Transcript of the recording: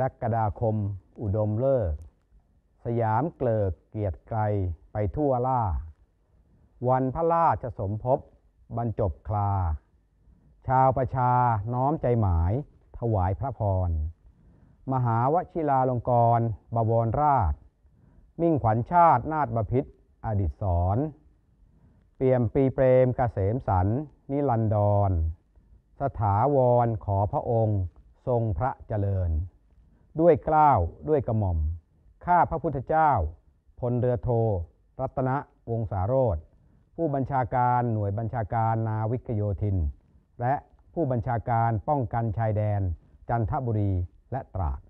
รกฎาคม อุดมเลิก สยามเกลิกเกียรติไกลไปทั่วล่า วันพระราชสมภพบรรจบคลา ชาวประชาน้อมใจหมาย ถวายพระพร มหาวชิราลงกรบวรราช มิ่งขวัญชาตินาฏบพิษอดิศรเปี่ยมปีเปรมกเกษมสันนิรันดร สถาวรขอพระองค์ ทรงพระเจริญ ด้วยกล้าวด้วยกระหม่อม ข้าพระพุทธเจ้า พลเรือโท รัตนวงศาโรธผู้บัญชาการหน่วยบัญชาการนาวิกโยธิน และผู้บัญชาการป้องกันชายแดน จันทบุรีและตราด